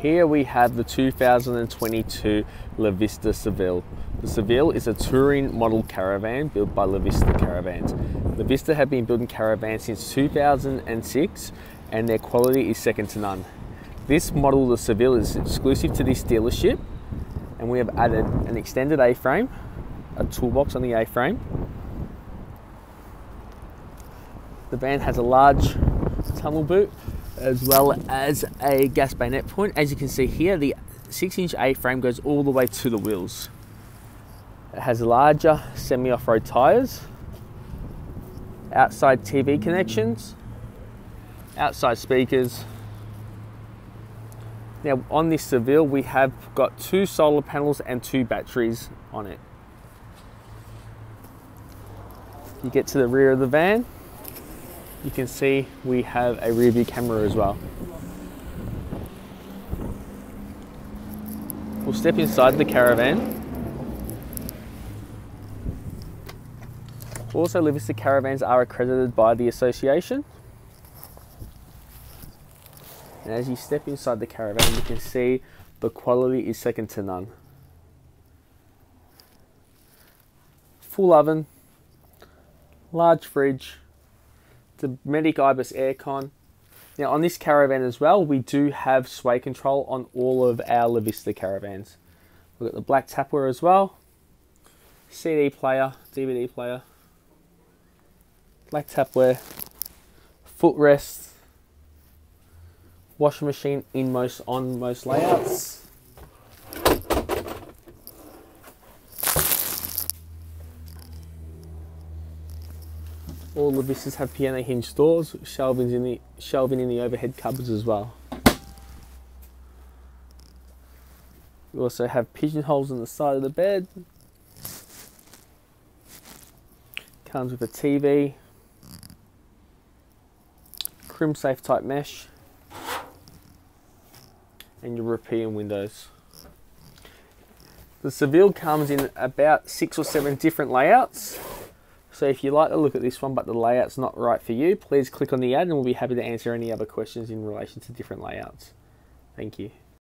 Here we have the 2022 La Vista Seville. The Seville is a touring model caravan built by La Vista Caravans. La Vista have been building caravans since 2006 and their quality is second to none. This model, the Seville, is exclusive to this dealership and we have added an extended A-frame, a toolbox on the A-frame. The van has a large tunnel boot as well as a gas bayonet point. As you can see here, the 6 inch A-frame goes all the way to the wheels. It has larger semi-off-road tyres, outside TV connections, outside speakers. Now on this Seville, we have got two solar panels and two batteries on it. You get to the rear of the van, you can see we have a rear view camera as well. We'll step inside the caravan. Also, La Vista caravans are accredited by the association. And as you step inside the caravan, you can see the quality is second to none. Full oven, large fridge, Dometic Ibis aircon. Now on this caravan as well, we do have sway control on all of our La Vista caravans. We've got the black tapware as well, CD player, DVD player, black tapware, footrest, washing machine in most on most layouts. All the Vistas have piano hinge doors, shelving in the shelving in the overhead cupboards as well. We also have pigeonholes on the side of the bed. Comes with a TV, Crimsafe type mesh, and European windows. The Seville comes in about six or seven different layouts. So if you like to look at this one but the layout's not right for you, please click on the ad and we'll be happy to answer any other questions in relation to different layouts. Thank you.